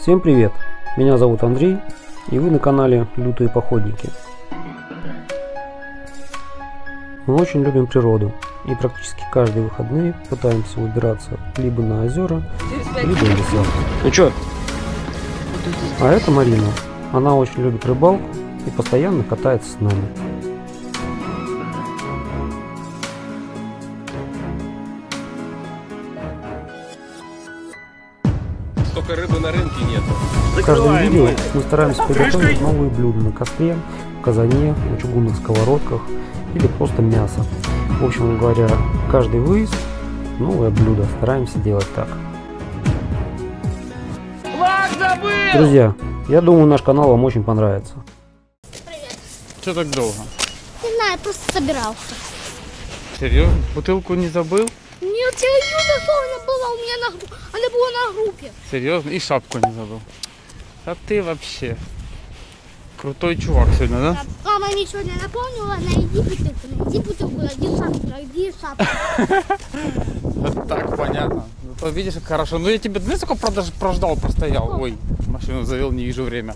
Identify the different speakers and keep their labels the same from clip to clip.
Speaker 1: Всем привет! Меня зовут Андрей, и вы на канале Лютые Походники. Мы очень любим природу, и практически каждые выходные пытаемся выбираться либо на озера, либо в леса. Ну чё? А это Марина. Она очень любит рыбалку и постоянно катается с нами. Каждом видео мы стараемся приготовить новые блюда на костре, в казане, на чугунных сковородках или просто мясо. В общем говоря, каждый выезд новое блюдо. Стараемся делать так. Друзья, я думаю, наш канал вам очень понравится.
Speaker 2: Что так долго?
Speaker 3: Не знаю, просто собирался.
Speaker 2: Серьезно? Бутылку не забыл?
Speaker 3: Нет, я ее нашел, она была у меня на Она была на группе.
Speaker 2: Серьезно? И шапку не забыл. А ты вообще крутой чувак сегодня, да?
Speaker 3: А Мама мне сегодня напомнила, найди бутылку, найди бутылку, найди шапку, найди шапку.
Speaker 2: Так понятно. Зато видишь, как хорошо. Ну я тебе, знаешь, сколько прождал, простоял? Ой, машину завел, не вижу время.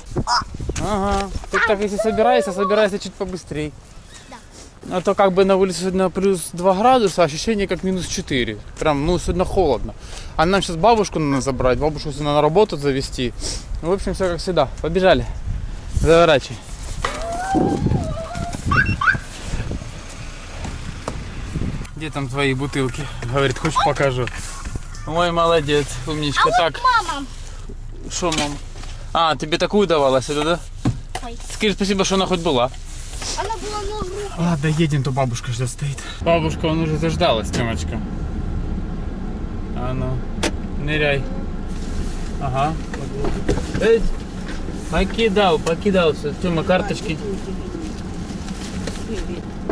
Speaker 2: Ага. Ты так, если собираешься, собирайся чуть побыстрей. А то как бы на улице сегодня плюс 2 градуса, а ощущение как минус 4. Прям, ну, сегодня холодно. А нам сейчас бабушку надо забрать, бабушку сегодня на работу завести. В общем, все как всегда. Побежали. Заворачивай. Где там твои бутылки? Говорит, хочешь покажу. Ой, молодец, умничка. так,
Speaker 3: Мама,
Speaker 2: что, мам? А, тебе такую давала сюда, да?
Speaker 3: Ой.
Speaker 2: Скажи спасибо, что она хоть была.
Speaker 3: она.
Speaker 2: Ладно, едем, то бабушка ждет стоит. Бабушка, он уже заждалась, Тёмочка. А ну, ныряй. Ага. Эй, покидал, покидался. Тёма, карточки.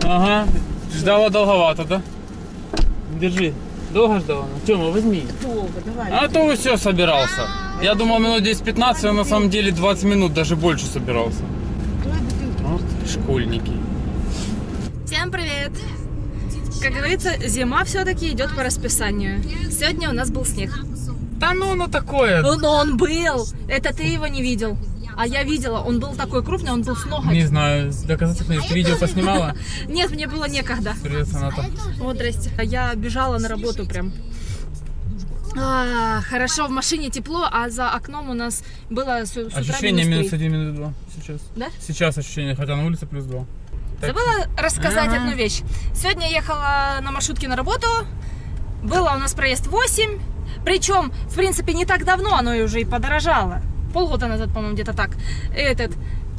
Speaker 2: Ага, ждала долговато, да? Держи. Долго ждала? Тёма, возьми.
Speaker 4: Долго, давай.
Speaker 2: А то все собирался. Я думал минут 10-15, а на самом деле 20 минут, даже больше собирался. Школьники.
Speaker 5: Всем привет! Как говорится, зима все-таки идет по расписанию. Сегодня у нас был снег.
Speaker 2: Да ну, ну такое.
Speaker 5: Ну, но он был! Это ты его не видел. А я видела, он был такой крупный, он был с ноготь.
Speaker 2: Не знаю, доказательно, если видео поснимала.
Speaker 5: Нет, мне было некогда.
Speaker 2: Привет, Соната.
Speaker 5: Вот, здрасте. Я бежала на работу прям. А, хорошо, в машине тепло, а за окном у нас было с, с утра
Speaker 2: Ощущение
Speaker 5: минус.
Speaker 2: 1, минус 2 сейчас.
Speaker 5: Да?
Speaker 2: Сейчас ощущение, хотя на улице плюс 2. Так.
Speaker 5: Забыла рассказать
Speaker 2: Ага.
Speaker 5: одну вещь. Сегодня ехала на маршрутке на работу. Было у нас проезд 8. Причем, в принципе, не так давно оно уже и подорожало. Полгода назад, по-моему, где-то так. Этот,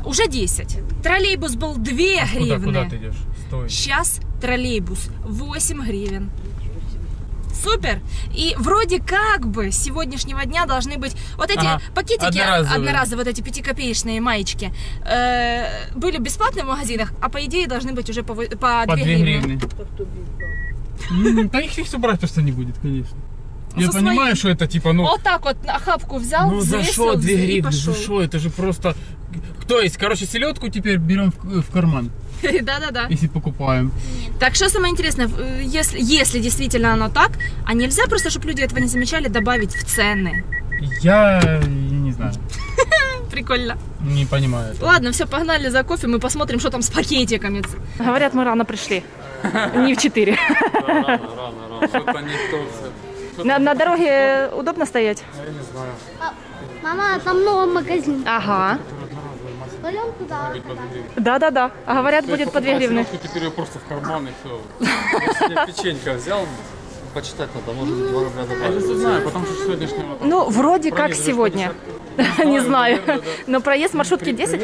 Speaker 5: уже 10. Троллейбус был 2
Speaker 2: Куда,
Speaker 5: гривны.
Speaker 2: куда ты идешь? Стой.
Speaker 5: Сейчас троллейбус 8 гривен. Супер! И вроде как бы с сегодняшнего дня должны быть вот эти
Speaker 2: Ага,
Speaker 5: пакетики
Speaker 2: одноразовые.
Speaker 5: одноразовые, вот эти пятикопеечные маечки, э, были бесплатны в магазинах, а по идее должны быть уже по, по,
Speaker 2: По
Speaker 5: 2
Speaker 2: 2
Speaker 5: гривны.
Speaker 2: гривны. М, Да их все брать просто не будет, конечно. Я
Speaker 5: со
Speaker 2: понимаю,
Speaker 5: своим.
Speaker 2: что это типа, ну...
Speaker 5: Вот так вот охапку взял,
Speaker 2: Ну за что 2
Speaker 5: и
Speaker 2: гривны? За что? Это же просто... То есть, короче, селедку теперь берем в, в карман,
Speaker 5: Да-да-да.
Speaker 2: если покупаем.
Speaker 5: Так что самое интересное, э, если, если действительно оно так, а нельзя просто, чтобы люди этого не замечали, добавить в цены.
Speaker 2: Я, я не знаю,
Speaker 5: Прикольно.
Speaker 2: не понимаю. этого.
Speaker 5: Ладно, все, погнали за кофе, мы посмотрим, что там с пакетиками. Говорят, мы рано пришли. Не в 4.
Speaker 2: Что-то не то.
Speaker 5: На, на дороге удобно стоять?
Speaker 3: Мама, там много магазинов.
Speaker 5: Ага.
Speaker 3: Пойдем туда.
Speaker 5: Да-да-да. А говорят, будет по 2 гривны.
Speaker 2: Теперь ее просто в карман и все.
Speaker 6: Я печенька взял, почитать надо, может 2 рубля
Speaker 2: Я
Speaker 6: добавить.
Speaker 2: просто знаю, потому что сегодняшнего...
Speaker 5: Ну, вроде как сегодня. Не знаю. Но проезд маршрутки 10.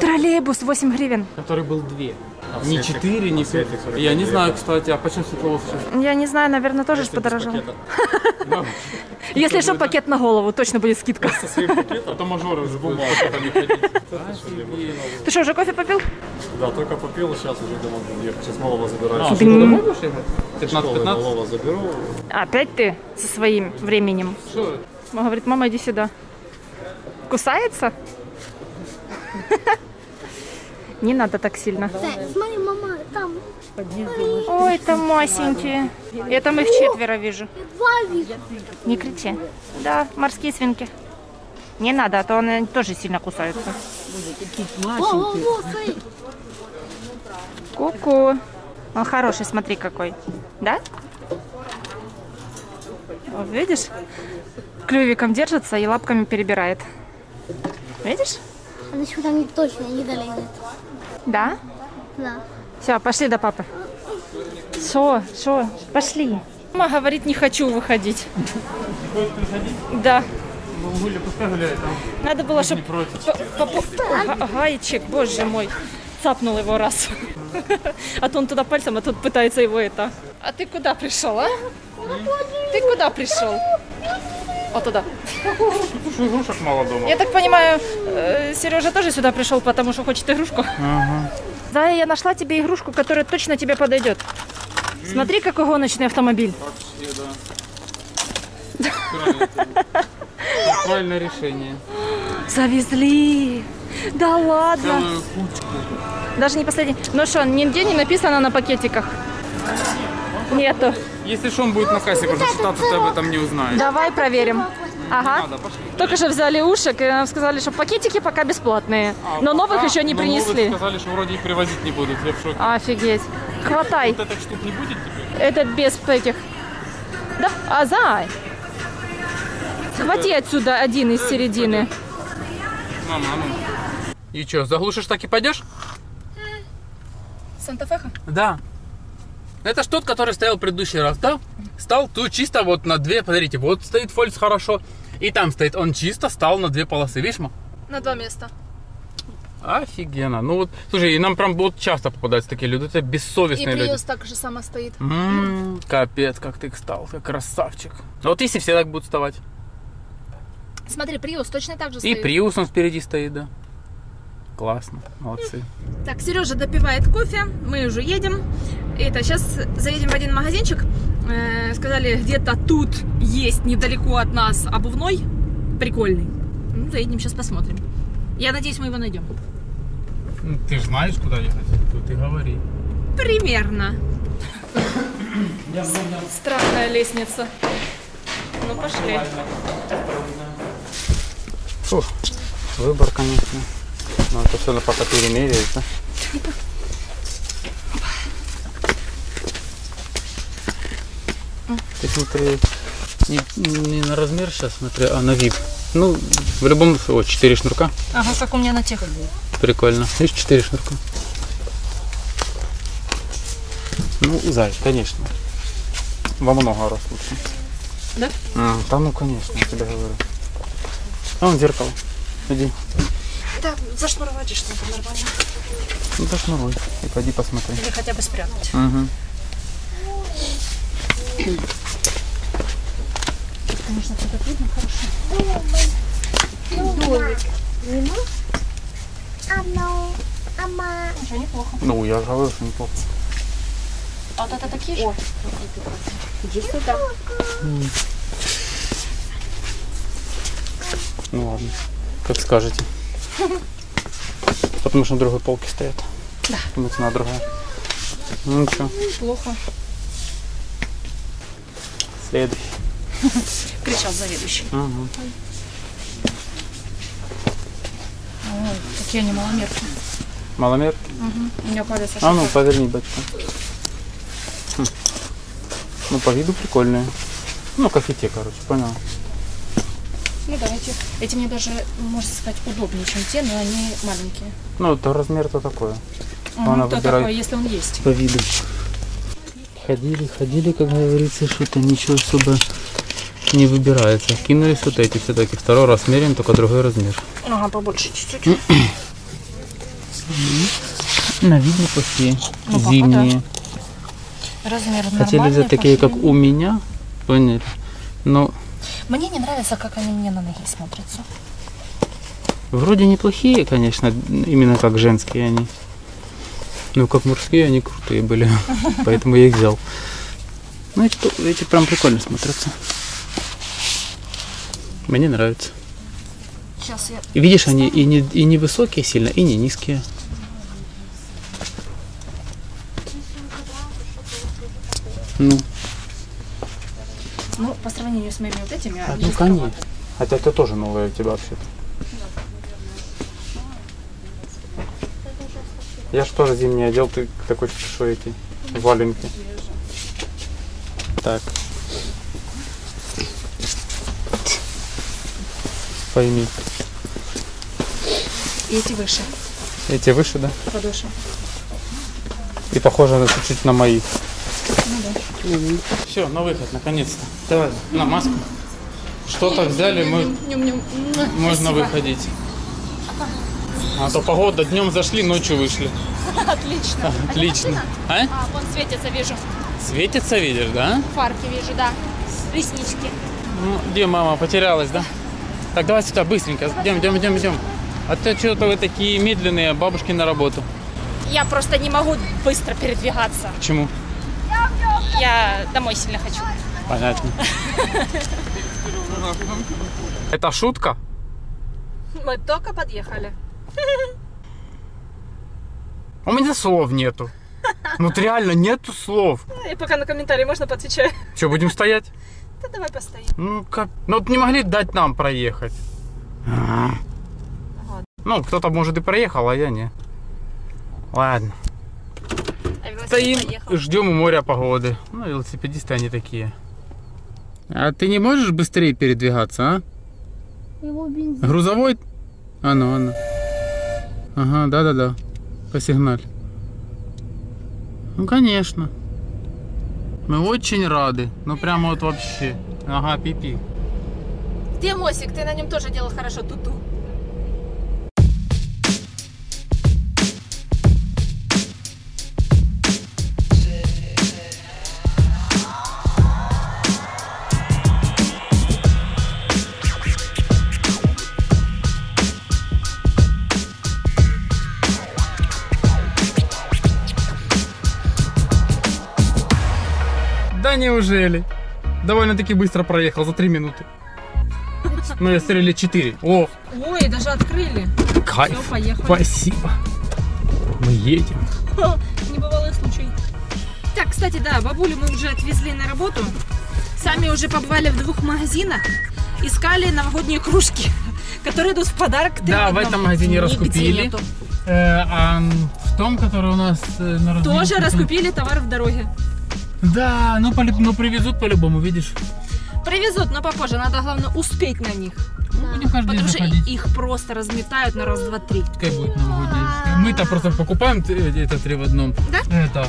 Speaker 5: Троллейбус 8 гривен.
Speaker 2: Который был 2. Не 4, не 5. Я не знаю, кстати, а почему сейчас?
Speaker 5: Я не знаю, наверное, тоже.
Speaker 2: Ну,
Speaker 5: Если что, пакет на голову, точно будет скидка.
Speaker 6: Со своим пакетом,
Speaker 2: а то мажоры уже бумага. не ходить.
Speaker 5: Ты что, уже кофе попил?
Speaker 6: да, только попил, сейчас уже домой буду ехать. Сейчас малого забираю.
Speaker 2: А, домой будешь ехать?
Speaker 6: Школы
Speaker 2: 15-15?
Speaker 6: малого заберу.
Speaker 5: Опять ты со своим временем.
Speaker 2: Что?
Speaker 5: Мама говорит, мама, иди сюда. Кусается? Не надо так сильно.
Speaker 3: Смотри, мама, там
Speaker 5: Ой, там масенькие. Я там их четверо вижу.
Speaker 3: два вижу.
Speaker 5: Не кричи. Да, морские свинки. Не надо, а то они тоже сильно кусаются. Ку-ку. Он хороший, смотри какой. Да? Вот видишь? Клювиком держится и лапками перебирает. Видишь?
Speaker 3: Она сюда не точно не долезет.
Speaker 5: Да?
Speaker 3: Да.
Speaker 5: Все, пошли до папы. Что? Что? Пошли. Мама говорит, не хочу выходить. Да. Надо было, чтобы гаечек, боже мой, цапнул его раз. А то он туда пальцем, а тут пытается его это. А ты куда пришел, а? Ты куда пришел? Вот туда.
Speaker 2: Игрушек мало дома.
Speaker 5: Я так понимаю, Сережа тоже сюда пришел, потому что хочет игрушку. Да, я нашла тебе игрушку, которая точно тебе подойдет. Смотри, какой гоночный автомобиль.
Speaker 2: Вообще, да. Правильно. Правильное решение.
Speaker 5: Завезли. Да ладно. Даже не последний. Ну что, нигде не написано на пакетиках? Нету.
Speaker 2: Если что, он будет на кассе просто считаться, ты об этом не узнаешь.
Speaker 5: Давай проверим. Ага.
Speaker 2: Надо, пошли.
Speaker 5: Только что взяли ушек и нам сказали, что пакетики пока бесплатные.
Speaker 2: А,
Speaker 5: Но новых
Speaker 2: пока-
Speaker 5: еще не
Speaker 2: новых
Speaker 5: принесли.
Speaker 2: сказали, что вроде их привозить не будут. Я в шоке.
Speaker 5: Офигеть. Хватай.
Speaker 2: Вот этих штук не будет теперь?
Speaker 5: Этот без этих. Да, а зай. Схвати отсюда один из середины.
Speaker 2: Мама, ну. И что, заглушишь так и пойдешь?
Speaker 5: Санта-Феха?
Speaker 2: Да. Это ж тот, который стоял в предыдущий раз, да? Стал тут чисто вот на две, смотрите, вот стоит фольц хорошо. И там стоит, он чисто стал на две полосы, видишь, ма?
Speaker 5: На два места.
Speaker 2: Офигенно. Ну вот, слушай, и нам прям вот часто попадаются такие люди, это
Speaker 5: И
Speaker 2: бессовестные люди.
Speaker 5: Приус так же само стоит.
Speaker 2: М, капец, как ты стал, как красавчик. Ну Вот если все так будут вставать.
Speaker 5: Смотри, Приус точно так же
Speaker 2: И
Speaker 5: стоит.
Speaker 2: Приус он впереди стоит, да. Классно, молодцы.
Speaker 5: Так, Сережа допивает кофе, мы уже едем. Это сейчас заедем в один магазинчик. Э, сказали, где-то тут есть недалеко от нас обувной. Прикольный. Ну, заедем, сейчас посмотрим. Я надеюсь, мы его найдем.
Speaker 2: Ну, Ты же знаешь, куда ехать, тут и говори.
Speaker 5: Примерно. Странная лестница. Ну, пошли.
Speaker 2: Фух, выбор, конечно. Но это все пока перемеряешь, да? Ты смотри, не, не на размер сейчас смотри, а на вип. Ну, в любом случае, 4 шнурка.
Speaker 5: Ага, как у меня на тех.
Speaker 2: Прикольно. Видишь, 4 шнурка. Ну, зай, конечно. Во много раз лучше.
Speaker 5: Да?
Speaker 2: А, да ну, конечно, я тебе говорю. А вон зеркало. Иди.
Speaker 5: Да, зашнуровать что-то нормально.
Speaker 2: Ну, зашнуруй и пойди посмотри.
Speaker 5: Или хотя бы спрятать.
Speaker 2: Угу.
Speaker 5: Конечно, это видно хорошо.
Speaker 3: Оно, ама.
Speaker 5: Уже неплохо.
Speaker 2: Ну, я же говорю, что неплохо.
Speaker 5: А вот это такие же?
Speaker 2: Ну ладно, как скажете. Потому что на другой полке стоят. Да. Думаю, цена другая. Ну ничего,
Speaker 5: Плохо.
Speaker 2: следующий.
Speaker 5: Кричал заведующий.
Speaker 2: Ага.
Speaker 5: Ой, какие они маломерки.
Speaker 2: Маломер?
Speaker 5: У меня палец
Speaker 2: А ну, поверни, батька. Хм. Ну, по виду прикольные. Ну, кофете, короче, понял.
Speaker 5: Ну давайте. Эти мне даже, можно сказать, удобнее, чем те, но они маленькие.
Speaker 2: Ну, то размер-то такое.
Speaker 5: Угу,
Speaker 2: Она
Speaker 5: то такое, если он есть.
Speaker 2: По виду. Ходили, ходили, как говорится, что-то ничего особо не выбирается. Кинулись вот эти все-таки. Второй раз меряем, только другой размер.
Speaker 5: Ага, побольше чуть-чуть.
Speaker 2: На вид неплохие.
Speaker 5: Ну,
Speaker 2: Зимние.
Speaker 5: Размер
Speaker 2: Хотели взять такие, как
Speaker 5: пошли.
Speaker 2: у меня. Поняли. Но
Speaker 5: Мне не нравится, как они мне на ноги смотрятся.
Speaker 2: вроде неплохие, конечно, именно как женские они. Ну, как мужские, они крутые были. Поэтому я их взял. Ну, эти, эти прям прикольно смотрятся. Мне нравится.
Speaker 5: Сейчас я...
Speaker 2: И видишь, они и не, и не высокие сильно, и не низкие. Ну,
Speaker 5: по сравнению с моими вот этими,
Speaker 2: а,
Speaker 5: они
Speaker 2: ну конечно. Хотя это тоже новое у тебя вообще-то. Я же тоже зимний одел, ты такой что эти валенки. Так. Пойми.
Speaker 5: И эти выше,
Speaker 2: Эти выше, да?
Speaker 5: подошва.
Speaker 2: И похоже на чуть-чуть на мои. Все, на выход, наконец-то. Давай, на маску. Что-то взяли, мы можно выходить. А то погода, днем зашли, ночью вышли.
Speaker 5: Отлично.
Speaker 2: Отлично. А?
Speaker 5: А, вон светится, вижу.
Speaker 2: Светится, видишь, да?
Speaker 5: Фарки вижу, да. Реснички.
Speaker 2: Ну, где мама потерялась, да? Так, давай сюда, быстренько. Идем, идем, идем, идем. А то что-то вы такие медленные, бабушки на работу.
Speaker 5: Я просто не могу быстро передвигаться.
Speaker 2: Почему?
Speaker 5: Я домой сильно хочу.
Speaker 2: Понятно. Это шутка?
Speaker 5: Мы только подъехали.
Speaker 2: У меня слов нету. Ну вот реально нету слов.
Speaker 5: И пока на комментарии можно поотвечать.
Speaker 2: Что, будем стоять?
Speaker 5: Да давай постоим.
Speaker 2: Ну, как... Ну, вот не могли дать нам проехать. Ну, кто-то, может, и проехал, а я не. Ладно. Стоим, ждем у моря погоды. Ну, велосипедисты они такие. А ты не можешь быстрее передвигаться, а?
Speaker 3: Его бензин.
Speaker 2: Грузовой? А ну, а ну. Ага, да-да-да. Посигналь. Ну, конечно. Мы очень рады. Ну, прямо вот вообще. Ага, пипи.
Speaker 5: Где Мосик? Ты на нем тоже делал хорошо. Туту.
Speaker 2: Да неужели? Довольно-таки быстро проехал, за 3 минуты. Ну, я стреляли 4. О,
Speaker 5: Ой, даже открыли.
Speaker 2: кайф.
Speaker 5: Всё, поехали.
Speaker 2: Спасибо. Мы едем.
Speaker 5: Небывалый случай. Так, кстати, да, бабулю мы уже отвезли на работу. Сами уже побывали в двух магазинах. Искали новогодние кружки, которые идут в подарок.
Speaker 2: Да, в
Speaker 5: одном.
Speaker 2: этом магазине раскупили. Э, а в том, который у нас э, на
Speaker 5: Тоже раскупили товар в дороге.
Speaker 2: Да, ну, полю- ну привезут по-любому, видишь.
Speaker 5: Привезут, но попозже. Надо, главное, успеть на них.
Speaker 2: Ну, будем каждый
Speaker 5: Потому что
Speaker 2: заходить.
Speaker 5: их просто разметают на раз, два, три.
Speaker 2: Пускай будет новогодний. Мы-то просто покупаем э, это три в одном.
Speaker 5: Да?
Speaker 2: Это.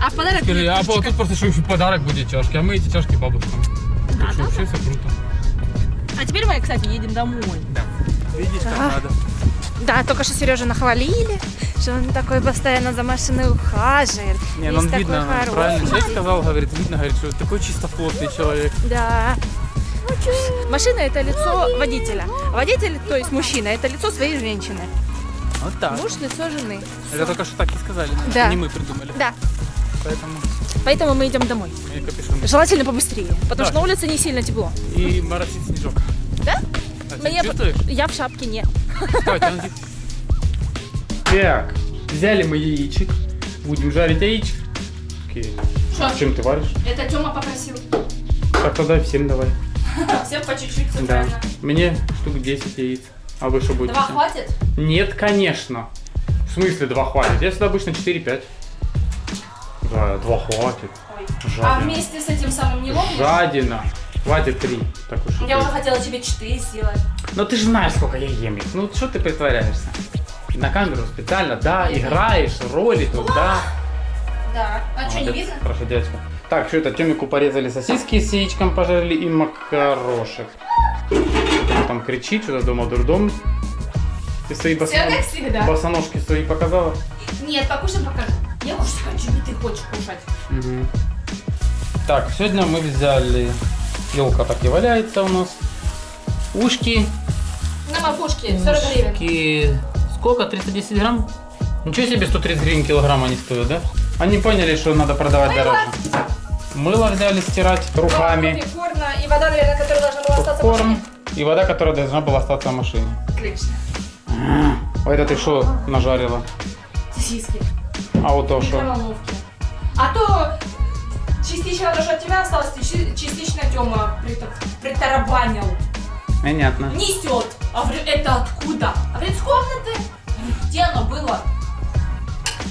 Speaker 5: А в подарок
Speaker 2: Скажи,
Speaker 5: будет
Speaker 2: а
Speaker 5: кружечка.
Speaker 2: тут просто еще подарок будет чашки, а мы эти чашки бабушкам.
Speaker 5: Да,
Speaker 2: Так что
Speaker 5: да,
Speaker 2: вообще все круто.
Speaker 5: А теперь мы, кстати, едем домой.
Speaker 2: Да. Видишь, как
Speaker 5: А.
Speaker 2: надо.
Speaker 5: Да, только что Сережу нахвалили, что он такой постоянно за машиной ухаживает.
Speaker 2: Не, ну он
Speaker 5: такой
Speaker 2: видно,
Speaker 5: хороший.
Speaker 2: правильно человек сказал, говорит, видно, говорит, что такой чистоплотный человек.
Speaker 5: Да. Машина это лицо водителя. Водитель, то есть мужчина, это лицо своей женщины.
Speaker 2: Вот так.
Speaker 5: Муж лицо жены.
Speaker 2: Это только что так и сказали.
Speaker 5: Да.
Speaker 2: Не мы придумали.
Speaker 5: Да.
Speaker 2: Поэтому
Speaker 5: Поэтому мы идем домой.
Speaker 2: и капюшон.
Speaker 5: Желательно побыстрее, потому
Speaker 2: Да.
Speaker 5: что на улице не сильно тепло.
Speaker 2: И моросит снежок.
Speaker 5: Мне-
Speaker 2: чувствуешь?
Speaker 5: Я в шапке не.
Speaker 2: Так, взяли мы яичек. Будем жарить яички.
Speaker 5: Что?
Speaker 2: Чем ты варишь?
Speaker 5: Это Тёма попросил.
Speaker 2: Так тогда всем давай.
Speaker 5: Всем по чуть-чуть, все
Speaker 2: Да.
Speaker 5: правильно.
Speaker 2: Мне штук 10 яиц. А вы что будете?
Speaker 5: Два хватит?
Speaker 2: Нет, конечно. В смысле два хватит? Я сюда обычно 4-5. Да, два хватит.
Speaker 5: Ой.
Speaker 2: Жадина.
Speaker 5: А вместе с этим самым не ломишь?
Speaker 2: Жадина. Хватит три. Так уж и
Speaker 5: Я уже хотела тебе четыре сделать.
Speaker 2: Но ты же знаешь, сколько я ем их. Ну что ты притворяешься? На камеру специально, да, играешь, роли тут, да.
Speaker 5: Да. А что, не видно?
Speaker 2: Хорошо, дядька. Так, что это? Тёмику порезали сосиски с яичком, пожарили и макарошек. Он там кричит, что-то дома дурдом. Ты свои босонож-
Speaker 5: как всегда.
Speaker 2: босоножки свои показала?
Speaker 5: Нет, покушай покажу. Я кушать хочу, не ты хочешь кушать.
Speaker 2: Мгм. Так, сегодня мы взяли... Елка так и валяется у нас. Ушки.
Speaker 5: На макушке 40 гривен.
Speaker 2: Ушки... Сколько? 310 грамм? Ничего себе, 130 гривен килограмм они стоят, да? Они поняли, что надо продавать дороже. Мыло взяли стирать руками.
Speaker 5: Попкорн и вода, наверное, которая должна была остаться в
Speaker 2: Попкорн
Speaker 5: машине.
Speaker 2: и вода, которая должна была остаться в машине.
Speaker 5: Отлично.
Speaker 2: А это ты что нажарила?
Speaker 5: Сосиски.
Speaker 2: А вот то что?
Speaker 5: А то частично то, что от тебя осталось, части- частично Тёма притар- притарабанил.
Speaker 2: Понятно.
Speaker 5: несет. А говорю, это откуда? А говорит, с комнаты. Где оно было?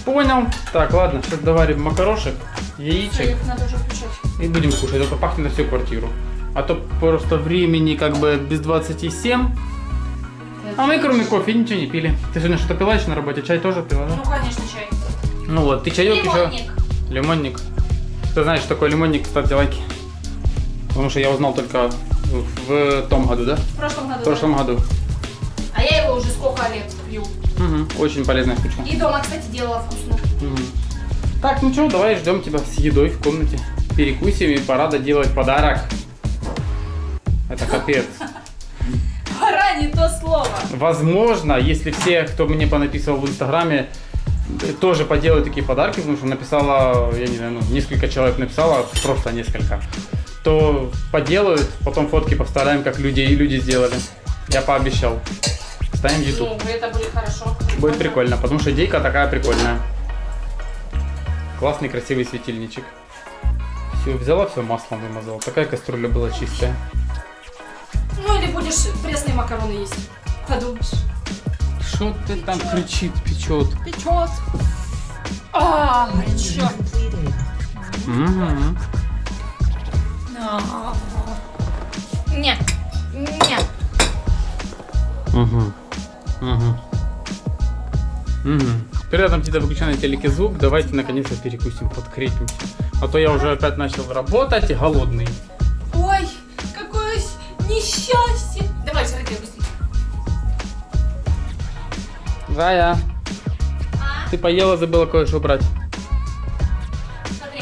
Speaker 2: Понял. Так, ладно, сейчас доварим макарошек, яичек
Speaker 5: их надо уже включать.
Speaker 2: и будем кушать. Это пахнет на всю квартиру. А то просто времени как бы без 27. А мы кроме кофе ничего не пили. Ты сегодня что-то пила еще на работе? Чай тоже пила, да?
Speaker 5: Ну, конечно, чай.
Speaker 2: Ну вот, ты чаек еще...
Speaker 5: Лимонник.
Speaker 2: Кто знает, что такое лимонник, ставьте лайки. Потому что я узнал только в том году, да?
Speaker 5: В прошлом году.
Speaker 2: В прошлом
Speaker 5: да.
Speaker 2: году.
Speaker 5: А я его уже сколько лет пью.
Speaker 2: Мгм, Очень полезная штучка.
Speaker 5: И дома, кстати, делала вкусно.
Speaker 2: Мгм. Так, ну что, давай ждем тебя с едой в комнате. Перекусим и пора доделать подарок. Это капец.
Speaker 5: Пора не то слово.
Speaker 2: Возможно, если все, кто мне понаписывал в инстаграме, тоже поделают такие подарки, потому что написала, я не знаю, ну, несколько человек написала, просто несколько, то поделают, потом фотки повставляем, как люди и люди сделали. Я пообещал. Ставим YouTube.
Speaker 5: Ну, это будет хорошо.
Speaker 2: Будет прикольно, потому что идейка такая прикольная. Классный, красивый светильничек. Все, взяла все маслом вымазала. Такая кастрюля была чистая.
Speaker 5: Ну, или будешь пресные макароны есть. Подумаешь.
Speaker 2: Что ты там кричит, печет?
Speaker 5: Печет. А, горячо.
Speaker 2: Угу.
Speaker 5: Нет. Нет.
Speaker 2: Угу. Угу. Угу. Теперь рядом тебе выключай на телеке звук. Давайте наконец-то перекусим, подкрепимся. А то я уже опять начал работать и голодный. Зая,
Speaker 5: А,
Speaker 2: ты поела, забыла кое-что брать.
Speaker 5: смотри.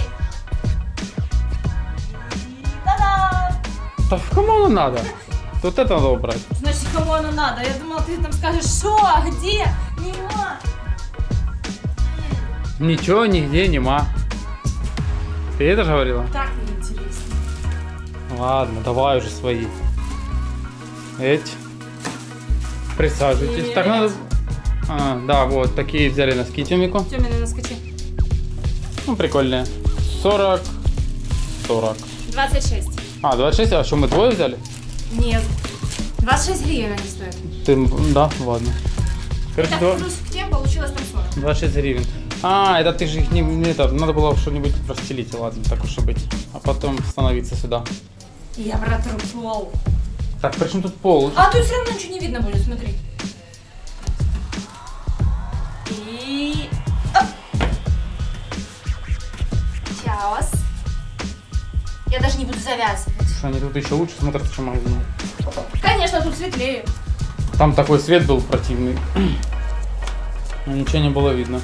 Speaker 2: Да кому оно надо? Вот это надо убрать.
Speaker 5: Значит, кому оно надо? Я думала, ты там скажешь, что, где? Нема.
Speaker 2: Ничего нигде нема. Ты это же говорила?
Speaker 5: Так неинтересно.
Speaker 2: Ладно, давай уже свои. Эть. Присаживайтесь. Так надо... А, да, вот, такие взяли носки Тёмику.
Speaker 5: Тёмины наскочи.
Speaker 2: Ну, прикольные. 40... 40.
Speaker 5: 26.
Speaker 2: А, 26, а что, мы двое взяли?
Speaker 5: Нет. 26 гривен они стоят.
Speaker 2: Ты, да, ладно. Короче,
Speaker 5: Так,
Speaker 2: два-
Speaker 5: плюс к тем получилось там 40.
Speaker 2: 26 гривен. А, это ты же их не, не это, надо было что-нибудь расстелить, ладно, так уж и быть. А потом становиться сюда.
Speaker 5: Я протру пол.
Speaker 2: Так, причем тут пол?
Speaker 5: А тут все равно ничего не видно будет, смотри. Сейчас. Я даже не буду завязывать.
Speaker 2: Слушай, они тут еще лучше смотрятся, чем в магазине.
Speaker 5: Конечно, тут светлее.
Speaker 2: Там такой свет был противный. Но ничего не было видно.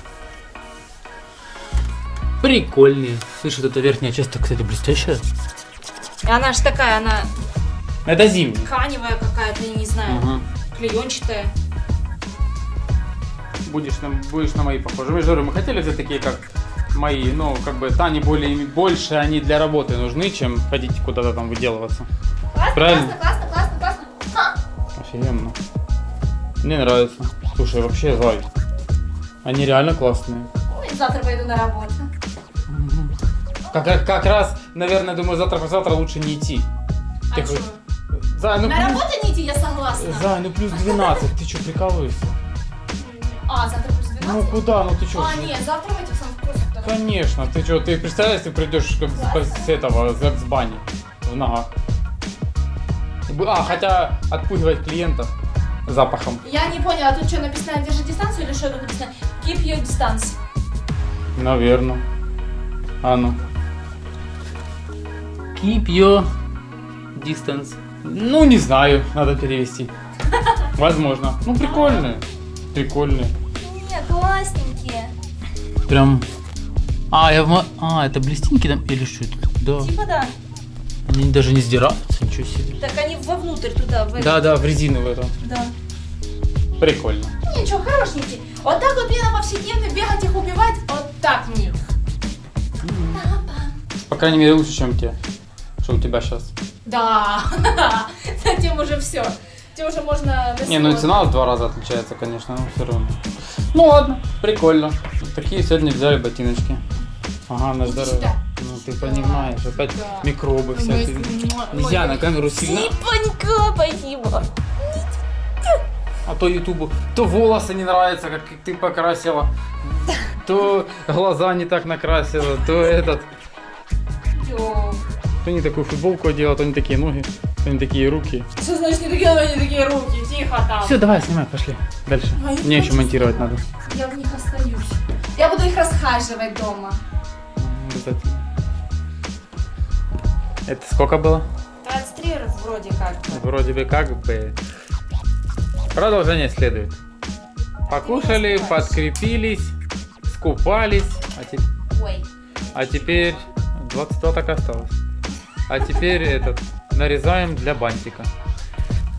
Speaker 2: Прикольный. Слышь, вот эта верхняя часть, кстати, блестящая.
Speaker 5: И она же такая, она
Speaker 2: Это зимний.
Speaker 5: тканевая какая-то, я не знаю,
Speaker 2: Ага.
Speaker 5: клеенчатая.
Speaker 2: Будешь на, будешь на мои похожи. Мы же говорю, мы хотели взять такие, как мои, но как бы тани более больше, они для работы нужны, чем ходить куда-то там выделываться.
Speaker 5: Классно,
Speaker 2: Правильно.
Speaker 5: классно, классно, классно, классно. Ха!
Speaker 2: Офигенно. Мне нравится. Слушай, вообще, Зай, они реально классные.
Speaker 5: Ой, завтра пойду на работу.
Speaker 2: Как, как, как раз, наверное, думаю, завтра-завтра лучше не идти.
Speaker 5: А
Speaker 2: Ты хоть- Зай, ну
Speaker 5: На
Speaker 2: плюс-
Speaker 5: работу не идти, я согласна.
Speaker 2: Зай, ну плюс 12, ты что, прикалываешься?
Speaker 5: А, завтра плюс 12?
Speaker 2: Ну куда, ну ты что?
Speaker 5: А, нет, завтра в этих самых.
Speaker 2: Конечно, ты что, ты представляешь, ты придешь как с, с этого, как с бани, в ногах. А, хотя отпугивать клиентов запахом.
Speaker 5: Я не поняла, а тут что написано, держи дистанцию или что тут написано? Keep your distance.
Speaker 2: Наверное. А ну. Keep your distance. Ну, не знаю, надо перевести. Возможно. Ну, прикольные. Прикольные.
Speaker 5: Нет, классненькие.
Speaker 2: Прям... А, я в... А, это блестинки там или что это? Да.
Speaker 5: Типа да.
Speaker 2: Они даже не сдираются, ничего себе.
Speaker 5: Так они вовнутрь туда. В
Speaker 2: Да, да, в резиновую это.
Speaker 5: да.
Speaker 2: Прикольно.
Speaker 5: Ну, Ничего, хорошенькие. Вот так вот мне на повседневно бегать их убивать, вот так мне.
Speaker 2: По крайней мере, лучше, чем те, что у тебя сейчас.
Speaker 5: Да, тем уже все. Тем уже можно...
Speaker 2: Не, ну и цена в два раза отличается, конечно, но все равно. Ну ладно, прикольно. Такие сегодня взяли ботиночки. Ага, на здоровье. Ну ты понимаешь, опять
Speaker 5: Да.
Speaker 2: микробы всякие. Нельзя на камеру сильно.
Speaker 5: Типонько, пойди. красиво.
Speaker 2: А то Ютубу то волосы не нравятся, как ты покрасила, то глаза не так накрасила, то этот,
Speaker 5: Йоу.
Speaker 2: то не такую футболку одела, то не такие ноги, то не такие руки.
Speaker 5: Что значит не такие ноги, не такие руки? Тихо там.
Speaker 2: Все, давай, снимай, пошли. Дальше.
Speaker 5: А я
Speaker 2: Мне еще
Speaker 5: хочу
Speaker 2: монтировать надо.
Speaker 5: Я в них остаюсь. Я буду их расхаживать дома.
Speaker 2: Обязательно. Это сколько было?
Speaker 5: 23 вроде как бы.
Speaker 2: Вроде бы как бы. Продолжение следует. Покушали, подкрепились, скупались, а, те-
Speaker 5: Ой.
Speaker 2: а теперь 22 так осталось. А теперь этот нарезаем для бантика.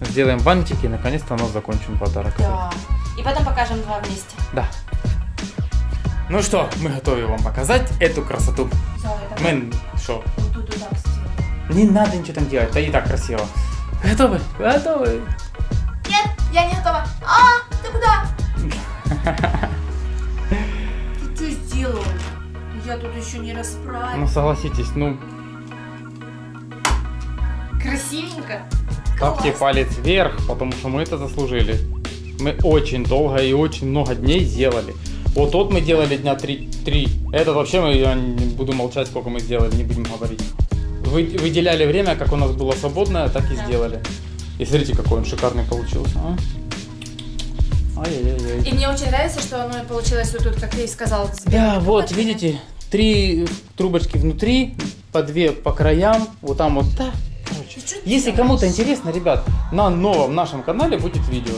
Speaker 2: Сделаем бантики и наконец-то у нас закончим подарок.
Speaker 5: Да. И потом покажем два вместе.
Speaker 2: Да. Ну что, мы готовы вам показать эту красоту. Мы что? Не надо ничего там делать, да и так красиво. Готовы? Готовы.
Speaker 5: Нет, я не готова. А, ты куда? Ты что сделал? Я тут еще не
Speaker 2: Ну
Speaker 5: расправила.
Speaker 2: согласитесь, ну
Speaker 5: Красивенько.
Speaker 2: ставьте палец вверх, потому что мы это заслужили. Мы очень долго и очень много дней сделали. Вот тот мы делали дня 3. 3. Этот вообще мы, я не буду молчать, сколько мы сделали, не будем говорить. Вы, выделяли время, как у нас было свободное, так и
Speaker 5: Да.
Speaker 2: сделали. И смотрите, какой он шикарный получился. А? Ай-яй-яй.
Speaker 5: И мне очень нравится, что оно получилось вот тут, как ты и сказал.
Speaker 2: Да, вот,
Speaker 5: трубочками.
Speaker 2: видите, три трубочки внутри, по две по краям, вот там вот. Короче,
Speaker 5: чё
Speaker 2: если кому-то интересно, ребят, на новом нашем канале будет видео.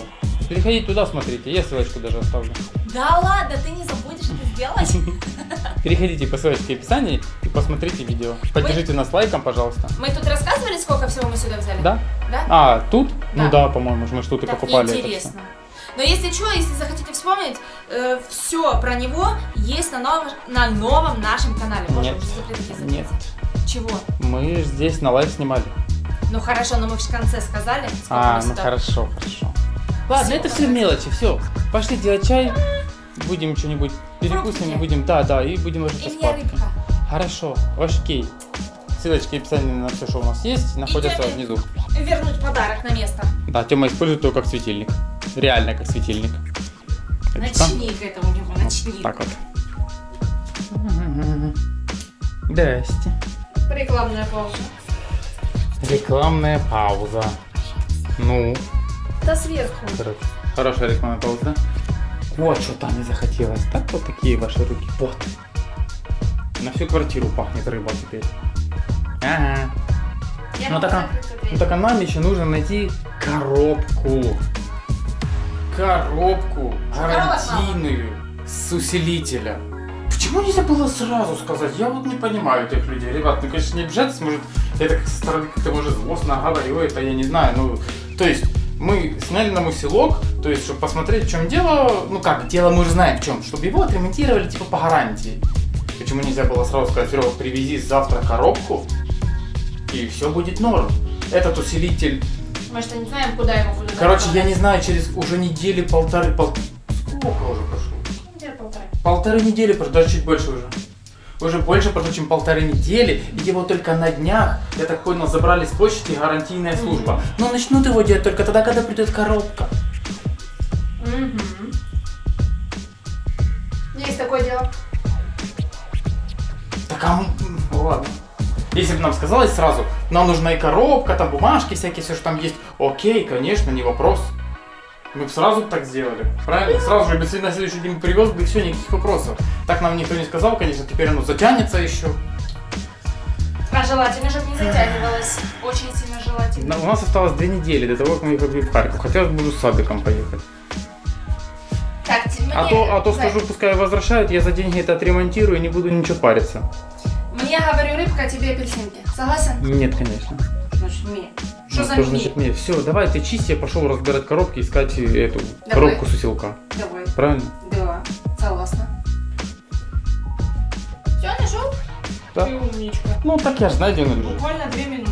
Speaker 2: Переходите туда, смотрите, я ссылочку даже оставлю.
Speaker 5: Да ладно, ты не забудешь это сделать?
Speaker 2: Переходите по ссылочке в описании и посмотрите видео. Поддержите нас лайком, пожалуйста.
Speaker 5: Мы тут рассказывали, сколько всего мы сюда взяли?
Speaker 2: Да?
Speaker 5: Да?
Speaker 2: А, тут?
Speaker 5: Да.
Speaker 2: Ну да, по-моему, мы что-то
Speaker 5: Так
Speaker 2: покупали.
Speaker 5: интересно. Но если что, если захотите вспомнить, все про него есть на, нов- на новом нашем канале. Боже,
Speaker 2: Нет,
Speaker 5: уже
Speaker 2: нет.
Speaker 5: Чего?
Speaker 2: Мы здесь на live снимали.
Speaker 5: Ну хорошо, но мы в конце сказали, сколько
Speaker 2: А,
Speaker 5: мы
Speaker 2: ну
Speaker 5: сюда.
Speaker 2: хорошо, хорошо. Ладно, это все мелочи, все. Пошли делать чай, будем что-нибудь перекусим, будем, да, да, и будем ложиться
Speaker 5: И
Speaker 2: спать. Хорошо, окей. Ссылочки в описании на все, что у нас есть, находятся внизу.
Speaker 5: Вернуть подарок на место.
Speaker 2: Да, Тема использует его как светильник. Реально как светильник.
Speaker 5: Ночник это у него, ночник.
Speaker 2: Так вот. Здрасте.
Speaker 5: Рекламная пауза.
Speaker 2: Рекламная пауза. Ну,
Speaker 5: Да сверху.
Speaker 2: Хоро- Хорошая рекламная пауза, да? Вот что там не захотелось. Так вот такие ваши руки. Вот. На всю квартиру пахнет рыба теперь. Ага.
Speaker 5: Я
Speaker 2: Ну
Speaker 5: могу
Speaker 2: так, а- ну так а нам еще нужно найти коробку. Коробку гарантийную с усилителя. Почему нельзя было сразу сказать? Я вот не понимаю этих людей. Ребят, ну конечно не обижайтесь, может, я так со стороны как-то может злостно говорю, это я не знаю. Ну, то есть, мы сняли нам усилок, то есть, чтобы посмотреть, в чем дело. Ну как, дело мы уже знаем в чем. Чтобы его отремонтировали типа по гарантии. Почему нельзя было сразу сказать, Серега, привези завтра коробку, и все будет норм. Этот усилитель
Speaker 5: Мы что не знаем, куда его будут
Speaker 2: Короче, я не знаю, через уже недели полторы, пол... сколько уже прошло?
Speaker 5: Неделя полторы.
Speaker 2: Полторы недели даже чуть больше уже. Уже больше чем полторы недели, и его только на днях, я так понял, забрали с почты гарантийная служба. Но начнут его делать только тогда, когда придет коробка.
Speaker 5: Мгм. Есть такое дело.
Speaker 2: Так а м, ладно. Если бы нам сказалось сразу, нам нужна и коробка, там бумажки всякие, все, что там есть, окей, конечно, не вопрос. Мы бы сразу так сделали, правильно? Сразу же, если на следующий день привез бы, все, никаких вопросов. Так нам никто не сказал, конечно, теперь оно затянется еще.
Speaker 5: А желательно, чтобы не затягивалось. Очень сильно желательно.
Speaker 2: У нас осталось две недели до того, как мы ехали в Харьков. Хотелось бы с Садиком поехать.
Speaker 5: Так, мне...
Speaker 2: А то, а то скажу, пускай возвращают, я за деньги это отремонтирую и не буду ничего париться.
Speaker 5: Мне, говорю, рыбка, тебе апельсинки. Согласен?
Speaker 2: Нет, конечно.
Speaker 5: Значит, мне. Что
Speaker 2: Ну,
Speaker 5: за
Speaker 2: значит, мне. Все, давай ты чисть, я пошел разбирать коробки, искать эту
Speaker 5: Давай.
Speaker 2: коробку с усилка.
Speaker 5: Давай.
Speaker 2: Правильно?
Speaker 5: Да, согласна. Все, нашел?
Speaker 2: Да.
Speaker 5: Ты умничка.
Speaker 2: Ну так я же знаю, где.
Speaker 5: Буквально две минуты.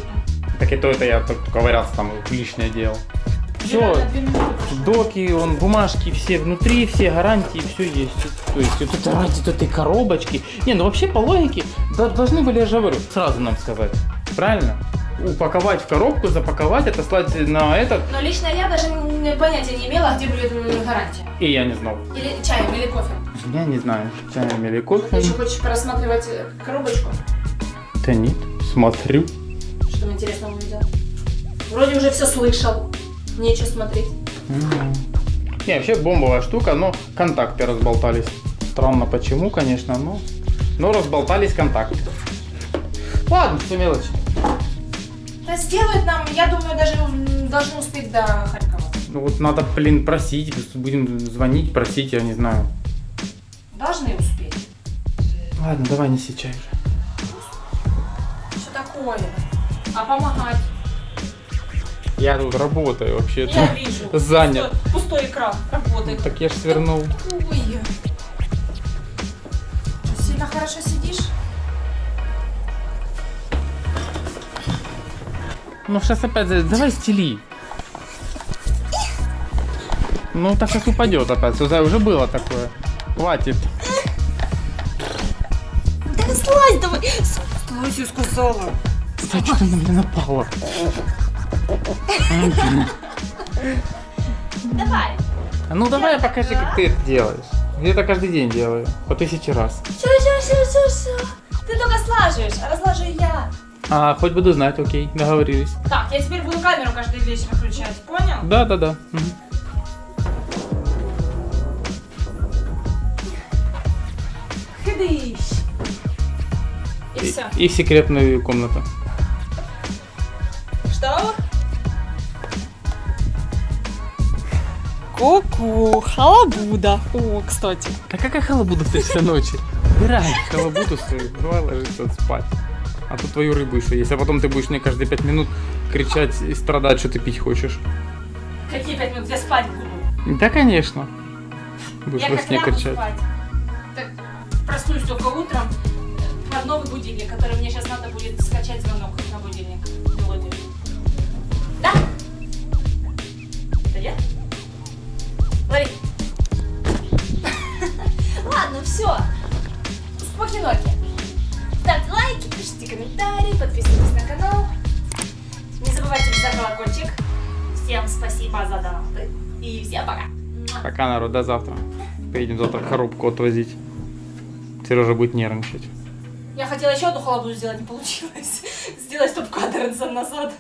Speaker 2: Так и то это я только ковырялся там лишнее делал. Все, доки, он, бумажки все внутри, все гарантии, все есть. То есть вот это ради вот этой коробочки. Не, ну вообще по логике да- должны были, я же говорю, сразу нам сказать. Правильно? Упаковать в коробку, запаковать, отослать на этот.
Speaker 5: Но лично я даже понятия не имела, где будет м, гарантия.
Speaker 2: И я не знал.
Speaker 5: Или чаем, или кофе.
Speaker 2: Я не знаю, чаем или
Speaker 5: Ты
Speaker 2: кофе.
Speaker 5: еще хочешь просматривать э, коробочку?
Speaker 2: Да нет, смотрю.
Speaker 5: Что интересного увидел? Вроде уже все слышал. Нечего смотреть.
Speaker 2: Мгм. Не, вообще бомбовая штука, но контакты разболтались. Странно почему, конечно, но, но разболтались контакты. Ладно, все мелочи.
Speaker 5: Сделают нам, я думаю, даже должны успеть до Харькова.
Speaker 2: Ну вот надо, блин, просить, будем звонить, просить, я не знаю.
Speaker 5: Должны успеть.
Speaker 2: Ладно, давай неси чай уже.
Speaker 5: Что такое? А помогать?
Speaker 2: Я тут работаю вообще-то.
Speaker 5: Я вижу.
Speaker 2: Занят.
Speaker 5: Пустой, пустой экран работает.
Speaker 2: Так я ж свернул.
Speaker 5: Ой. Сильно хорошо сидишь?
Speaker 2: Ну сейчас опять, давай стели. Ну так сейчас упадет опять. Сюда уже было такое. Хватит.
Speaker 5: Да слазь давай! Слазь, я сказала.
Speaker 2: Стой, что ты на меня напала?
Speaker 5: Давай.
Speaker 2: А ну давай покажи, как ты это делаешь. Я это каждый день делаю. По тысяче раз.
Speaker 5: Все, все, все, все, все. Ты только слаживаешь, а разлажу я.
Speaker 2: А, хоть буду знать, окей, договорились.
Speaker 5: Так, я теперь буду камеру каждый вечер включать, понял?
Speaker 2: Да, да, да. Мгм.
Speaker 5: Хидыщ. И все.
Speaker 2: И в секретную комнату.
Speaker 5: Что? Ку-ку, халабуда. О, кстати.
Speaker 2: Да какая халабуда ты вся ночи? Убирай халабуду свою, давай ложиться спать. А то твою рыбу еще есть. А потом ты будешь мне каждые пять минут кричать и страдать, что ты пить хочешь.
Speaker 5: Какие пять минут? Я спать буду.
Speaker 2: Да, конечно. Будешь
Speaker 5: я
Speaker 2: во сне кричать.
Speaker 5: спать. Так, проснусь только утром под новый будильник, который мне сейчас надо будет скачать звонок на будильник. Мелодию. Да? Это я? Лови. Ладно, все. Спокойноки. Ставьте лайки, пишите комментарии, подписывайтесь на канал. Не забывайте за колокольчик. Всем спасибо за донаты. И всем пока.
Speaker 2: Пока, народ, до завтра. Поедем завтра коробку отвозить. Сережа будет нервничать.
Speaker 5: Я хотела еще одну халабуду сделать, не получилось. Сделать стоп-кадр назад.